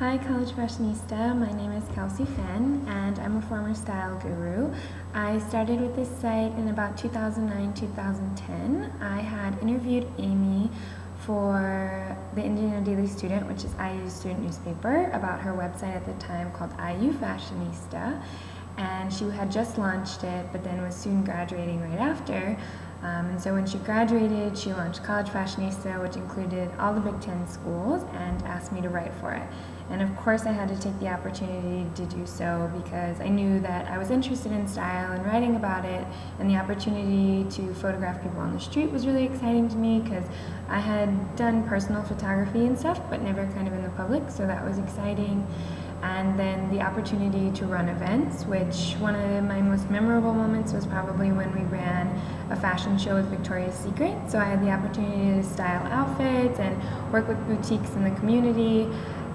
Hi, College Fashionista. My name is Kelsey Finn, and I'm a former style guru. I started with this site in about 2009 2010. I had interviewed Amy for the Indiana Daily Student, which is IU's student newspaper, about her website at the time called IU Fashionista. And she had just launched it, but then was soon graduating right after. Um, and so when she graduated, she launched College Fashionista, which included all the Big Ten schools, and asked me to write for it. And of course, I had to take the opportunity to do so because I knew that I was interested in style and writing about it, and the opportunity to photograph people on the street was really exciting to me because I had done personal photography and stuff, but never kind of in the public, so that was exciting and then the opportunity to run events, which one of my most memorable moments was probably when we ran a fashion show with Victoria's Secret. So I had the opportunity to style outfits and work with boutiques in the community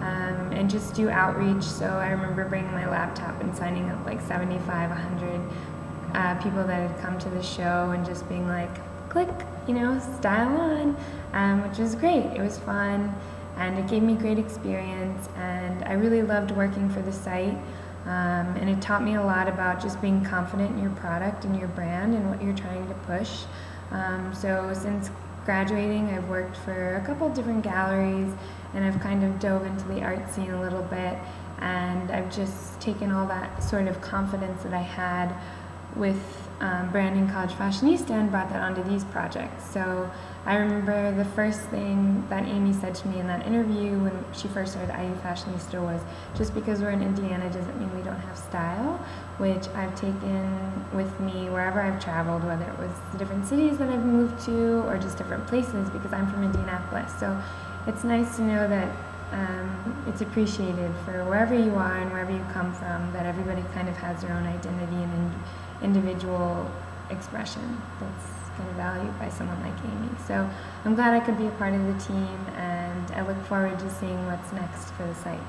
um, and just do outreach. So I remember bringing my laptop and signing up like 75, 100 uh, people that had come to the show and just being like, click, you know, style on, um, which was great. It was fun and it gave me great experience and I really loved working for the site um, and it taught me a lot about just being confident in your product and your brand and what you're trying to push. Um, so since graduating I've worked for a couple different galleries and I've kind of dove into the art scene a little bit and I've just taken all that sort of confidence that I had with um, branding College Fashionista and brought that onto these projects. So I remember the first thing that Amy said to me in that interview when she first started IU Fashionista was just because we're in Indiana doesn't mean we don't have style, which I've taken with me wherever I've traveled, whether it was the different cities that I've moved to or just different places because I'm from Indianapolis. So it's nice to know that um, it's appreciated for wherever you are and wherever you come from, that everybody kind of has their own identity and individual expression that's kind of valued by someone like Amy. So I'm glad I could be a part of the team and I look forward to seeing what's next for the site.